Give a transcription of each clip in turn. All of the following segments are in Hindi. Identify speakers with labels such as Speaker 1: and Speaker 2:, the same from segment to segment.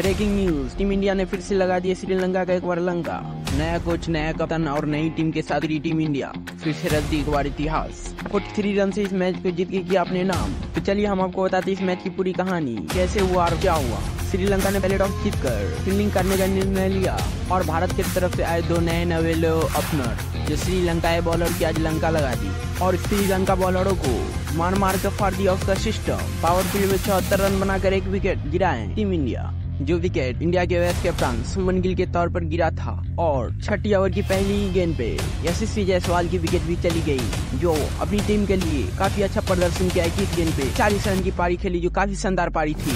Speaker 1: Breaking news. टीम इंडिया ने फिर से लगा दिया श्रीलंका का एक बार लंका। नया कोच, नया कप्तान और नई टीम के साथ टीम इंडिया। फिर से रच दी एक बार इतिहास। फोर्टी थ्री रन से इस मैच को जीत के किया अपने नाम। तो चलिए हम आपको बताते इस मैच की पूरी कहानी। कैसे हुआ और क्या हुआ? श्रीलंका ने पहले टॉस जीत कर फील्डिंग करने का निर्णय लिया और भारत की तरफ़ से आए दो नए नवेले ओपनर जो श्रीलंका बॉलर की आज लंका लगा दी। और श्रीलंका बॉलरों को मार मार कर फाड़ दिया उसका सिस्टम पावर फ़ील्ड में चौहत्तर रन बनाकर एक विकेट गिराए टीम इंडिया। जो विकेट इंडिया के वेस्ट कैप्टन सुमन गिल के तौर पर गिरा था और छठी ओवर की पहली गेंद पे यशस्वी जायसवाल की विकेट भी चली गई, जो अपनी टीम के लिए काफ़ी अच्छा प्रदर्शन किया। इक्कीस गेंद पे चालीस रन की पारी खेली, जो काफ़ी शानदार पारी थी।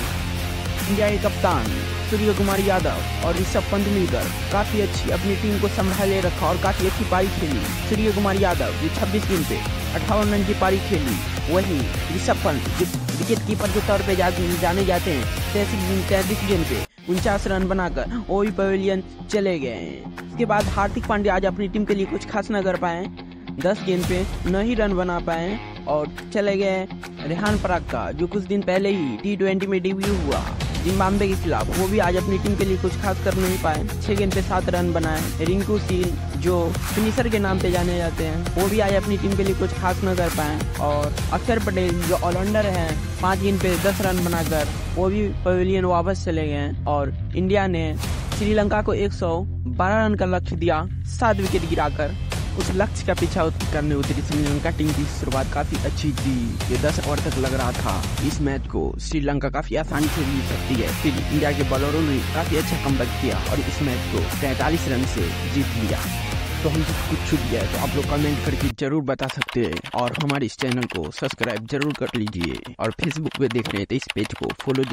Speaker 1: इंडिया के कप्तान सूर्य कुमार यादव और ऋषभ पंत मिलकर काफ़ी अच्छी अपनी टीम को संभाले रखा और काफ़ी अच्छी पारी खेली। सूर्य कुमार यादव जो 26 गेंद पे अठावन रन की पारी खेली। वही ऋषभ पंत जो विकेट कीपर के तौर पे जाने जाते हैं तैतीस तैतीस गेंद पे उनचास रन बनाकर वो पवेलियन चले गए इसके बाद हार्दिक पांड्या आज अपनी टीम के लिए कुछ खास न कर पाए। दस गेंद पे न ही रन बना पाए और चले गए रेहान पराग का, जो कुछ दिन पहले ही टी ट्वेंटी में डेब्यू हुआ। जिम्बाब्वे के खिलाफ। वो भी आज अपनी टीम के लिए कुछ खास कर नहीं पाए। छह गेंद पे सात रन बनाए। रिंकू सिंह जो फिनिशर के नाम पे जाने जाते हैं, वो भी आज अपनी टीम के लिए कुछ खास न कर पाए। और अक्षर पटेल, जो ऑलराउंडर है, पाँच गेंद पे दस रन बनाकर, वो भी पवेलियन वापस चले गए और इंडिया ने श्रीलंका को 112 रन का लक्ष्य दिया, सात विकेट गिराकर। उस लक्ष्य का पीछा करने उतरी श्रीलंका टीम की शुरुआत काफ़ी अच्छी थी। ये दस ओवर तक लग रहा था। इस मैच को श्रीलंका काफ़ी आसानी से जीत सकती है। फिर इंडिया के बॉलरों ने काफ़ी अच्छा कम किया और इस मैच को तैतालीस रन से जीत लिया। तो हमसे कुछ छूट गया तो आप लोग कमेंट करके ज़रूर बता सकते हैं। और हमारे इस चैनल को सब्सक्राइब ज़रूर कर लीजिए। और फेसबुक पे देख रहे हैं तो इस पेज को फॉलो